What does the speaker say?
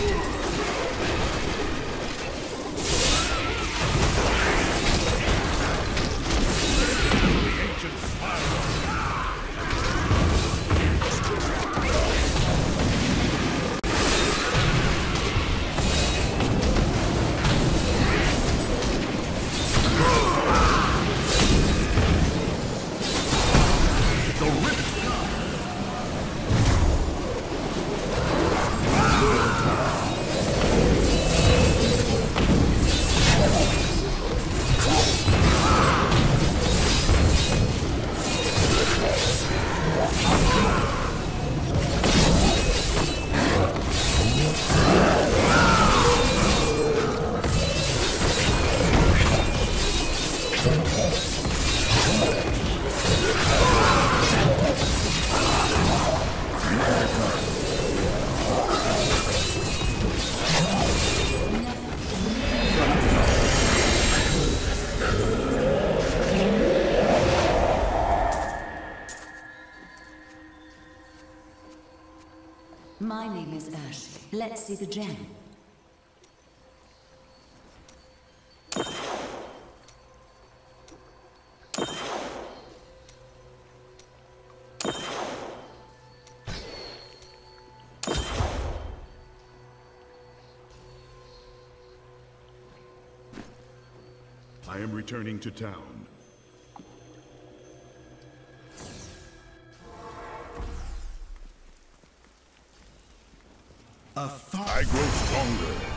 Ooh. My name is Ash. Let's see the gem. I am returning to town. I grow stronger.